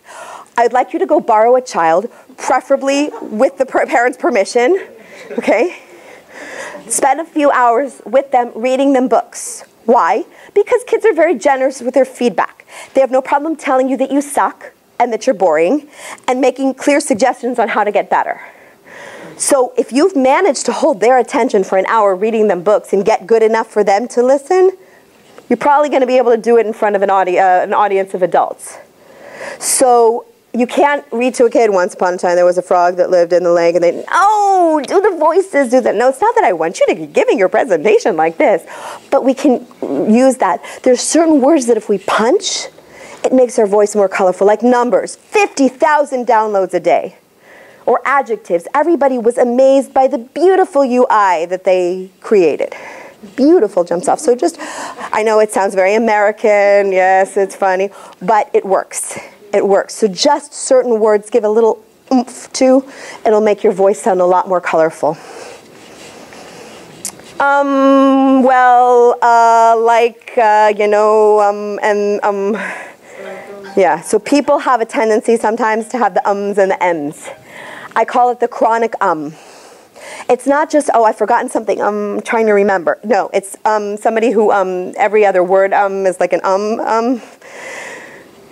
S1: I'd like you to go borrow a child, preferably with the parent's permission, okay? Spend a few hours with them reading them books. Why? Because kids are very generous with their feedback. They have no problem telling you that you suck and that you're boring and making clear suggestions on how to get better. So if you've managed to hold their attention for an hour reading them books and get good enough for them to listen, you're probably going to be able to do it in front of an, audi- uh, an audience of adults. So you can't read to a kid once upon a time there was a frog that lived in the lake and they oh do the voices do that no it's not that i want you to be giving your presentation like this but we can use that. There's certain words that if we punch it makes our voice more colorful like numbers 50000 downloads a day or adjectives. Everybody was amazed by the beautiful ui that they created. Beautiful jumps off. So just i know it sounds very american yes it's funny but it works it works. So just certain words give a little oomph to, it'll make your voice sound a lot more colorful. Um, well, uh, like, uh, you know, um, and, um, yeah, so people have a tendency sometimes to have the ums and the ems. I call it the chronic um. It's not just, oh, I've forgotten something, I'm trying to remember. No, it's um, somebody who um, every other word um is like an um, um.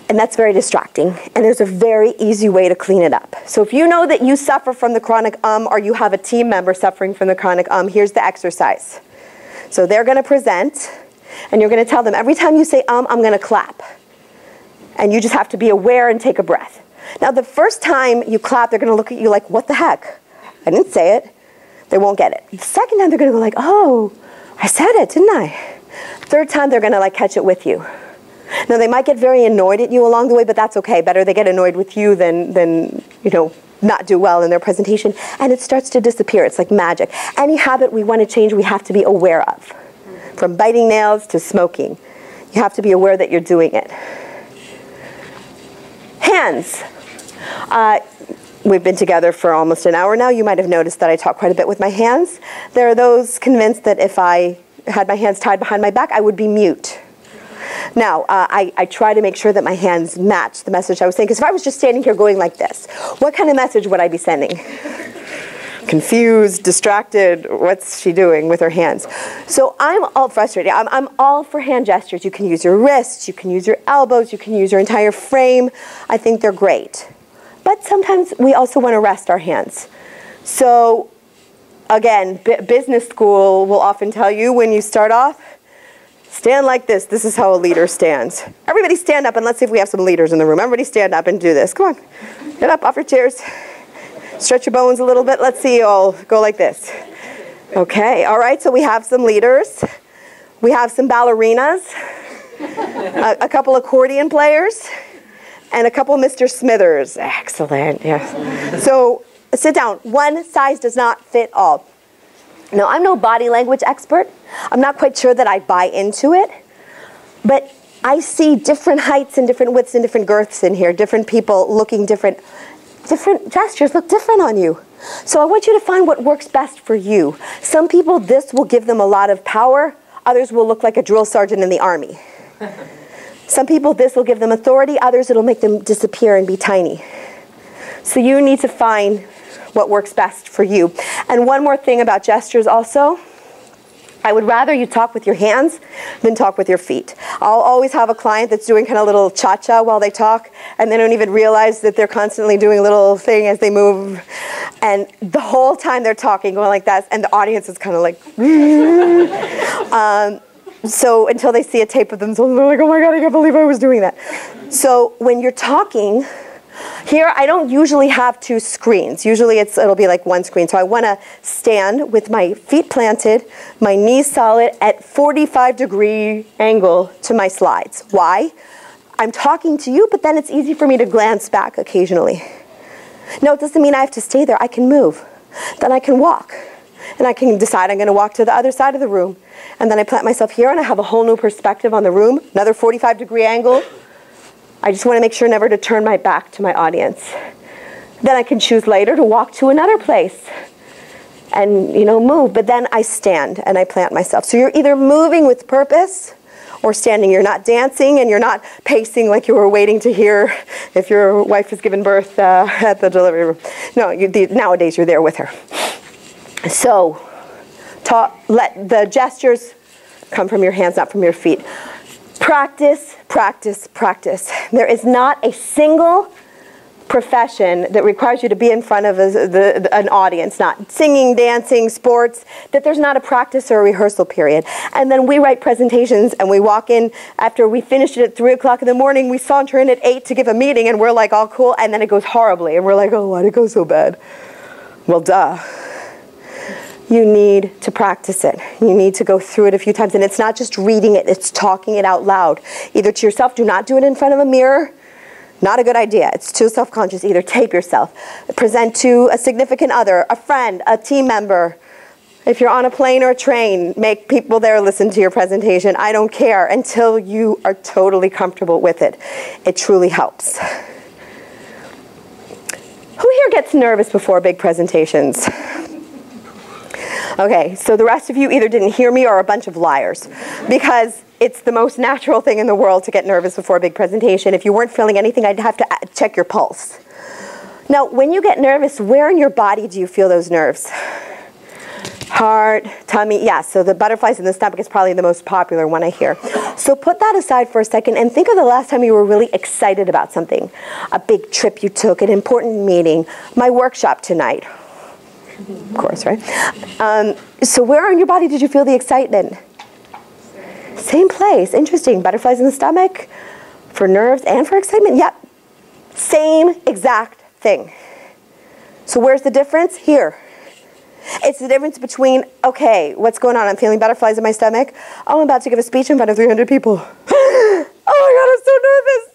S1: And that's very distracting. And there's a very easy way to clean it up. So if you know that you suffer from the chronic um or you have a team member suffering from the chronic um, here's the exercise. So they're going to present, and you're going to tell them every time you say um, I'm going to clap. And you just have to be aware and take a breath. Now, the first time you clap, they're going to look at you like, what the heck? I didn't say it. They won't get it. The second time, they're going to go like, oh, I said it, didn't I? Third time, they're going to like catch it with you. Now they might get very annoyed at you along the way, but that's okay. Better they get annoyed with you than than you know not do well in their presentation, and it starts to disappear. It's like magic. Any habit we want to change, we have to be aware of. From biting nails to smoking, you have to be aware that you're doing it. Hands. Uh, We've been together for almost an hour now. You might have noticed that I talk quite a bit with my hands. There are those convinced that if I had my hands tied behind my back, I would be mute. Now, uh, I, I try to make sure that my hands match the message I was saying, because if I was just standing here going like this, what kind of message would I be sending? Confused, distracted, what's she doing with her hands? So I'm all frustrated. I'm, I'm all for hand gestures. You can use your wrists, you can use your elbows, you can use your entire frame. I think they're great. But sometimes we also want to rest our hands. So again, business school will often tell you when you start off, Stand like this. This is how a leader stands. Everybody stand up and let's see if we have some leaders in the room. Everybody stand up and do this. Come on. Get up off your chairs. Stretch your bones a little bit. Let's see you all go like this. Okay, all right, so we have some leaders. We have some ballerinas, a, a couple accordion players, and a couple Mr. Smithers. Excellent, yes. So sit down. One size does not fit all. Now, I'm no body language expert. I'm not quite sure that I buy into it, but I see different heights and different widths and different girths in here, different people looking different. Different gestures look different on you. So I want you to find what works best for you. Some people, this will give them a lot of power. Others will look like a drill sergeant in the army. (laughs) Some people, this will give them authority. Others, it'll make them disappear and be tiny. So you need to find what works best for you. And one more thing about gestures also. I would rather you talk with your hands than talk with your feet. I'll always have a client that's doing kind of little cha-cha while they talk, and they don't even realize that they're constantly doing a little thing as they move. And the whole time they're talking, going like that, and the audience is kind of like, (laughs) um, so until they see a tape of themselves, they're like, oh my God, I can't believe I was doing that. So when you're talking, here, I don't usually have two screens. Usually it's, it'll be like one screen. So I want to stand with my feet planted, my knees solid at 45 degree angle to my slides. Why? I'm talking to you, but then it's easy for me to glance back occasionally. No, it doesn't mean I have to stay there. I can move. Then I can walk. And I can decide I'm going to walk to the other side of the room. And then I plant myself here and I have a whole new perspective on the room, another 45 degree angle I just want to make sure never to turn my back to my audience. Then I can choose later to walk to another place and you know move but then i stand and i plant myself. So you're either moving with purpose or standing. You're not dancing and you're not pacing like you were waiting to hear if your wife has given birth uh, (laughs) at the delivery room. No you, the, nowadays you're there with her. So talk, let the gestures come from your hands not from your feet practice practice practice there is not a single profession that requires you to be in front of a, the, an audience, not singing, dancing, sports, that there's not a practice or a rehearsal period. And then we write presentations and we walk in after we finish it at 3 o'clock in the morning, we saunter in at 8 to give a meeting and we're like all cool and then it goes horribly and we're like, oh, why did it go so bad? Well, duh. You need to practice it. You need to go through it a few times. And it's not just reading it, it's talking it out loud. Either to yourself, do not do it in front of a mirror not a good idea. It's too self conscious. Either tape yourself, present to a significant other, a friend, a team member. If you're on a plane or a train, make people there listen to your presentation. I don't care until you are totally comfortable with it. It truly helps. Who here gets nervous before big presentations? Okay, so the rest of you either didn't hear me or a bunch of liars. Because it's the most natural thing in the world to get nervous before a big presentation. If you weren't feeling anything, I'd have to uh, check your pulse. Now, when you get nervous, where in your body do you feel those nerves? Heart, tummy, yeah, so the butterflies in the stomach is probably the most popular one I hear. So put that aside for a second and think of the last time you were really excited about something. A big trip you took, an important meeting, my workshop tonight. Of course, right? Um, so where on your body did you feel the excitement? Same place. Interesting. Butterflies in the stomach for nerves and for excitement. Yep. Same exact thing. So where's the difference? Here. It's the difference between, okay, what's going on? I'm feeling butterflies in my stomach. Oh, I'm about to give a speech in front of 300 people. (gasps) oh my God, I'm so nervous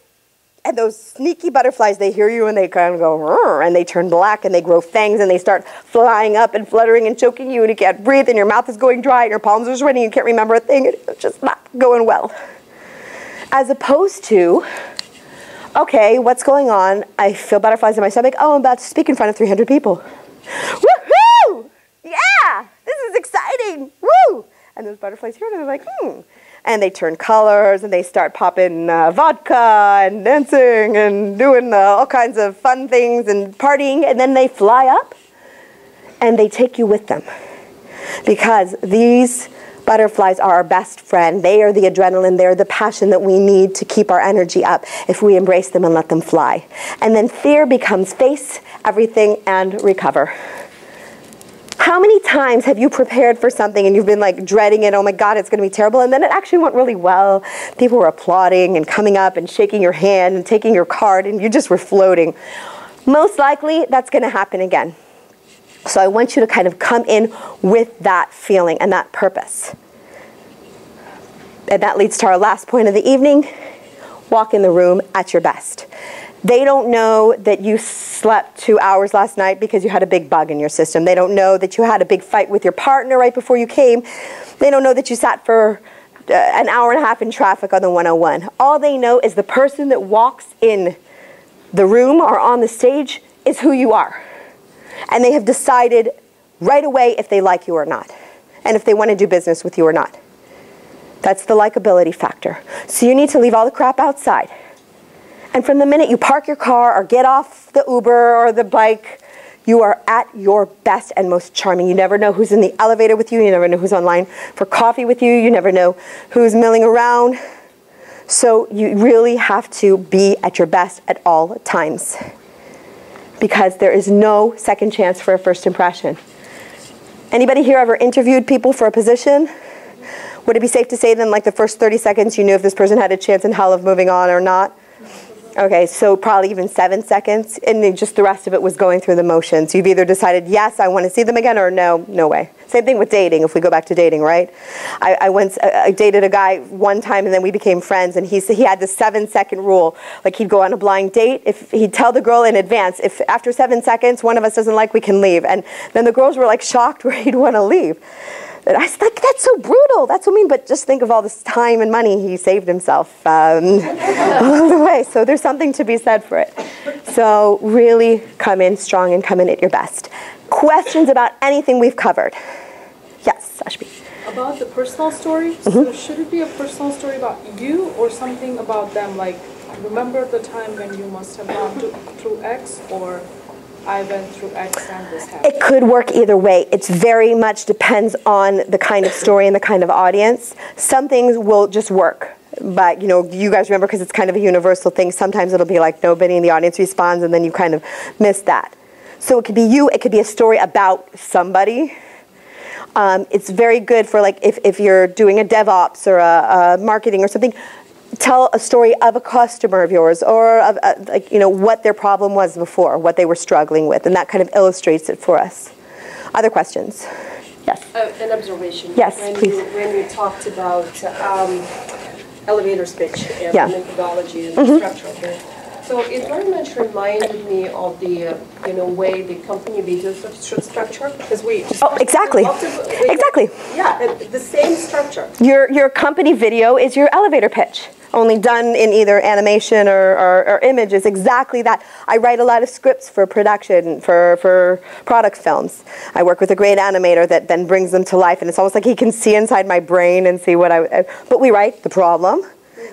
S1: and those sneaky butterflies, they hear you and they kind of go, and they turn black and they grow fangs and they start flying up and fluttering and choking you and you can't breathe and your mouth is going dry and your palms are sweating, and you can't remember a thing, it's just not going well. As opposed to, okay, what's going on? I feel butterflies in my stomach. Oh, I'm about to speak in front of 300 people. Woohoo! Yeah, this is exciting. Woo! And those butterflies here, and they're like, hmm and they turn colors and they start popping uh, vodka and dancing and doing uh, all kinds of fun things and partying. And then they fly up and they take you with them. Because these butterflies are our best friend. They are the adrenaline. They're the passion that we need to keep our energy up if we embrace them and let them fly. And then fear becomes face everything and recover how many times have you prepared for something and you've been like dreading it? Oh my God, it's going to be terrible. And then it actually went really well. People were applauding and coming up and shaking your hand and taking your card, and you just were floating. Most likely, that's going to happen again. So I want you to kind of come in with that feeling and that purpose. And that leads to our last point of the evening walk in the room at your best. They don't know that you slept two hours last night because you had a big bug in your system. They don't know that you had a big fight with your partner right before you came. They don't know that you sat for uh, an hour and a half in traffic on the 101. All they know is the person that walks in the room or on the stage is who you are. And they have decided right away if they like you or not, and if they want to do business with you or not. That's the likability factor. So you need to leave all the crap outside. And from the minute you park your car or get off the Uber or the bike, you are at your best and most charming. You never know who's in the elevator with you. You never know who's online for coffee with you. You never know who's milling around. So you really have to be at your best at all times because there is no second chance for a first impression. Anybody here ever interviewed people for a position? Would it be safe to say then like the first 30 seconds you knew if this person had a chance in hell of moving on or not? Okay, so probably even seven seconds, and then just the rest of it was going through the motions. You've either decided, yes, I want to see them again, or no, no way. Same thing with dating, if we go back to dating, right? I, I once I dated a guy one time, and then we became friends, and he, he had the seven second rule. Like he'd go on a blind date, if he'd tell the girl in advance, if after seven seconds one of us doesn't like, we can leave. And then the girls were like shocked (laughs) where he'd want to leave I was like, that's so brutal. That's so mean. But just think of all this time and money he saved himself um, (laughs) along the way. So there's something to be said for it. So really come in strong and come in at your best. Questions about anything we've covered? Yes, Ashby.
S2: About the personal story,
S1: Mm-hmm.
S2: so should it be a personal story about you or something about them? Like, remember the time when you must have gone to, through X, or I went through X and this?
S1: It could work either way. It's very much depends on the kind of story and the kind of audience. Some things will just work. But you know, you guys remember because it's kind of a universal thing. Sometimes it'll be like nobody in the audience responds, and then you kind of miss that. So it could be you. It could be a story about somebody. Um, it's very good for like if, if you're doing a DevOps or a, a marketing or something. Tell a story of a customer of yours or of uh, like you know what their problem was before, what they were struggling with, and that kind of illustrates it for us. Other questions? Yes.
S4: Uh, An observation.
S1: Yes,
S4: when
S1: please.
S4: You, when you talked about um, elevator speech and
S1: Yeah.
S4: Methodology and structure of it. So it very much reminded me of the, uh, you know, way the company videos are stru- structured, because we.
S1: Oh, exactly.
S4: we-
S1: Exactly.
S4: Yeah, uh, the same structure.
S1: Your, your company video is your elevator pitch, only done in either animation or, or, or image is exactly that. I write a lot of scripts for production, for, for product films. I work with a great animator that then brings them to life, and it's almost like he can see inside my brain and see what I. uh, But we write the problem,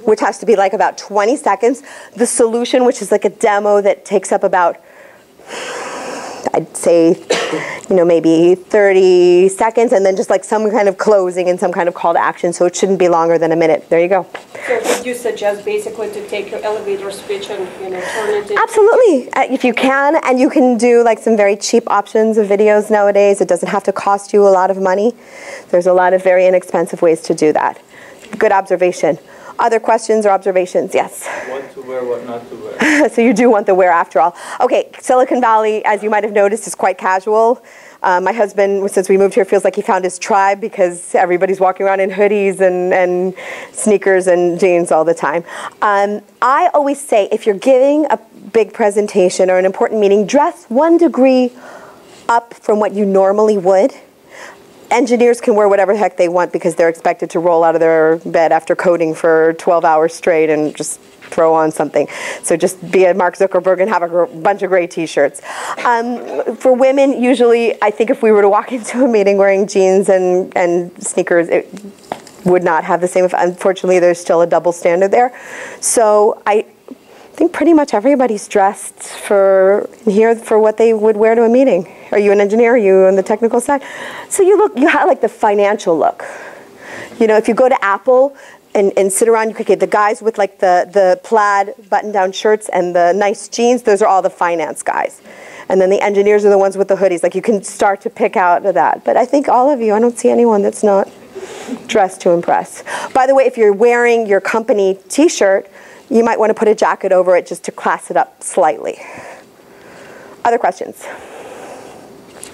S1: which has to be like about 20 seconds, the solution, which is like a demo that takes up about I'd say, you know, maybe 30 seconds, and then just like some kind of closing and some kind of call to action. So it shouldn't be longer than a minute. There you go.
S4: So would you suggest basically to take your elevator speech and, you know, turn it?
S1: Absolutely, uh, if you can, and you can do like some very cheap options of videos nowadays. It doesn't have to cost you a lot of money. There's a lot of very inexpensive ways to do that. Good observation. Other questions or observations? Yes.
S3: What to wear, what not to wear. (laughs)
S1: so you do want the wear after all. Okay, Silicon Valley, as you might have noticed, is quite casual. Uh, my husband, since we moved here, feels like he found his tribe because everybody's walking around in hoodies and, and sneakers and jeans all the time. Um, I always say if you're giving a big presentation or an important meeting, dress one degree up from what you normally would engineers can wear whatever the heck they want because they're expected to roll out of their bed after coding for 12 hours straight and just throw on something. So just be a Mark Zuckerberg and have a bunch of gray t-shirts. Um, for women, usually, I think if we were to walk (laughs) into a meeting wearing jeans and, and sneakers, it would not have the same. Unfortunately, there's still a double standard there. So I think pretty much everybody's dressed for here for what they would wear to a meeting. Are you an engineer? Are you on the technical side? So you look, you have like the financial look. You know, if you go to Apple and, and sit around, you could get the guys with like the, the plaid button-down shirts and the nice jeans. Those are all the finance guys. And then the engineers are the ones with the hoodies. Like you can start to pick out of that. But I think all of you, I don't see anyone that's not dressed to impress. By the way, if you're wearing your company t-shirt, you might want to put a jacket over it just to class it up slightly. Other questions?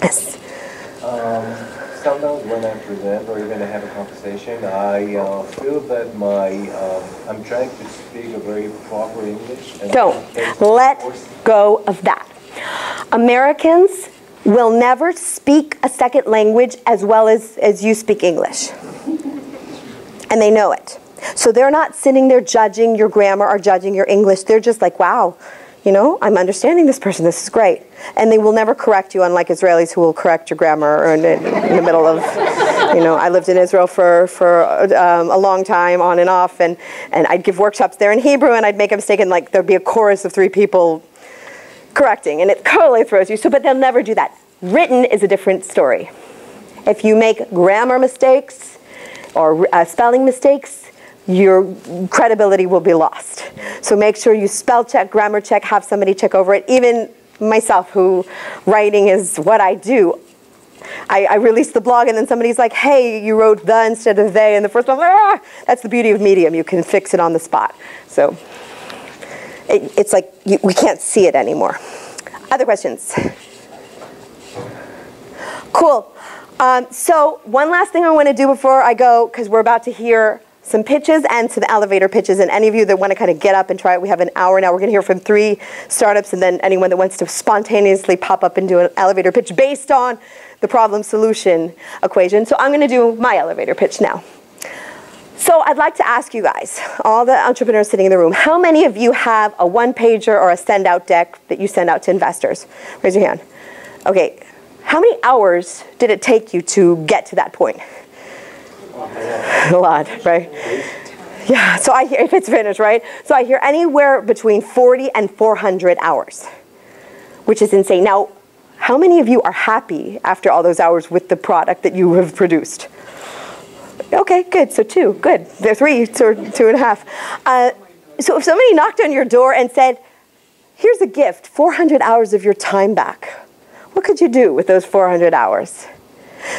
S1: Yes.
S5: Sometimes when I present or even I have a conversation, I uh, feel that my um, I'm trying to speak a very proper English. And
S1: Don't. Let go of that. Americans will never speak a second language as well as, as you speak English. And they know it. So they're not sitting there judging your grammar or judging your English. They're just like, wow, you know, I'm understanding this person. This is great. And they will never correct you, unlike Israelis who will correct your grammar in, in the middle of, you know, I lived in Israel for, for um, a long time, on and off, and, and I'd give workshops there in Hebrew, and I'd make a mistake, and like there'd be a chorus of three people correcting, and it totally throws you. So, but they'll never do that. Written is a different story. If you make grammar mistakes or uh, spelling mistakes, your credibility will be lost. So make sure you spell check, grammar check, have somebody check over it. Even myself, who writing is what I do, I, I the blog and then somebody's like, hey, you wrote the instead of they, and the first one, ah! that's the beauty of Medium. You can fix it on the spot. So it, it's like you, we can't see it anymore. Other questions? Cool. Um, so one last thing I want to do before I go, because we're about to hear some pitches and some elevator pitches. And any of you that want to kind of get up and try it, we have an hour now. We're going to hear from three startups, and then anyone that wants to spontaneously pop up and do an elevator pitch based on the problem solution equation. So I'm going to do my elevator pitch now. So I'd like to ask you guys, all the entrepreneurs sitting in the room, how many of you have a one pager or a send out deck that you send out to investors? Raise your hand. Okay, how many hours did it take you to get to that point? A lot, right? Yeah, so I hear, if it's finished, right? So I hear anywhere between 40 and 400 hours, which is insane. Now, how many of you are happy after all those hours with the product that you have produced? Okay, good. So two, good. There three, two and a half. Uh, so if somebody knocked on your door and said, "Here's a gift, 400 hours of your time back," what could you do with those 400 hours?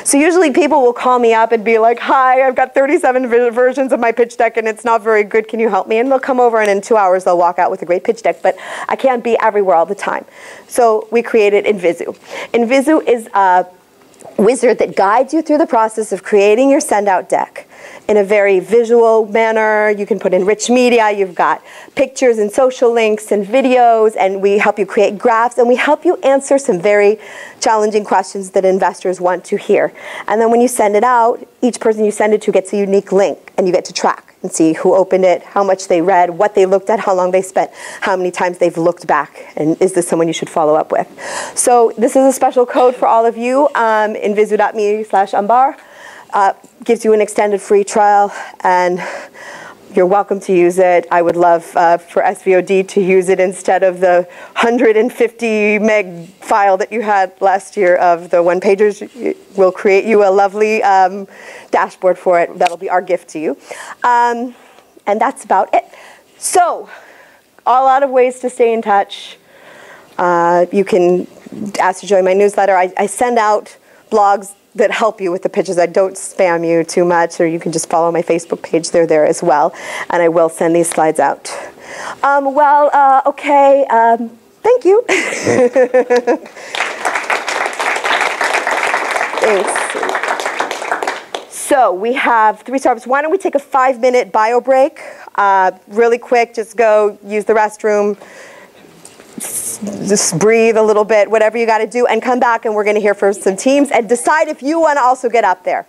S1: So usually people will call me up and be like, "Hi, I've got 37 versions of my pitch deck and it's not very good. Can you help me?" And they'll come over and in two hours they'll walk out with a great pitch deck. But I can't be everywhere all the time. So we created Invisu. Invisu is a wizard that guides you through the process of creating your send out deck in a very visual manner. You can put in rich media, you've got pictures and social links and videos, and we help you create graphs and we help you answer some very challenging questions that investors want to hear. And then when you send it out, each person you send it to gets a unique link and you get to track and see who opened it, how much they read, what they looked at, how long they spent, how many times they've looked back, and is this someone you should follow up with. So this is a special code for all of you, um, invisu.me slash ambar. Uh, gives you an extended free trial, and you're welcome to use it. I would love uh, for SVOD to use it instead of the 150 meg file that you had last year of the one pagers. We'll create you a lovely um, dashboard for it. That'll be our gift to you. Um, and that's about it. So, a lot of ways to stay in touch. Uh, you can ask to join my newsletter. I, I send out blogs that help you with the pitches. I don't spam you too much, or you can just follow my Facebook page. They're there as well, and I will send these slides out. Um, well, uh, okay, um, thank you. (laughs) Thanks. So we have three startups. Why don't we take a five-minute bio break? Uh, really quick, just go use the restroom, just breathe a little bit, whatever you got to do, and come back and we're going to hear from some teams and decide if you want to also get up there.